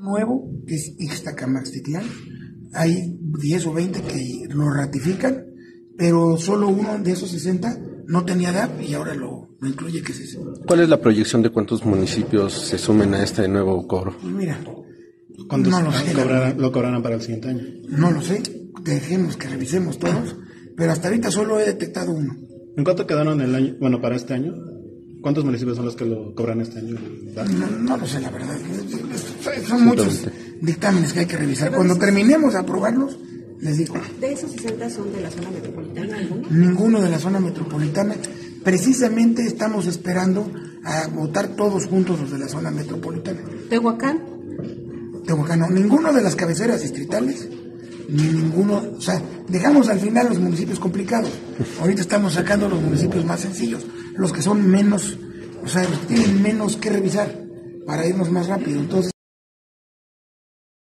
nuevo, que es Ixtacamaxtitlán. Hay 10 o 20 que lo ratifican, pero solo uno de esos 60 no tenía edad y ahora lo, lo incluye, que es ese. ¿Cuál es la proyección de cuántos municipios se sumen a este nuevo cobro? Mira, ¿Cuántos No lo sé, la cobrarán- lo cobrarán para el siguiente año? no lo sé, dejemos que revisemos todos, pero hasta ahorita solo he detectado uno. ¿En cuánto quedaron el año, bueno, para este año? ¿Cuántos municipios son los que lo cobran este año? No, no lo sé, la verdad. Son muchos dictámenes que hay que revisar. Cuando terminemos de aprobarlos, les digo, De esos 60 son de la zona metropolitana, ¿alguno? ninguno de la zona metropolitana. Precisamente estamos esperando a votar todos juntos los de la zona metropolitana. Tehuacán, Tehuacán, no, ninguno de las cabeceras distritales, ni ninguno, o sea, dejamos al final los municipios complicados. Ahorita estamos sacando los municipios más sencillos, los que son menos, o sea, los que tienen menos que revisar para irnos más rápido. Entonces,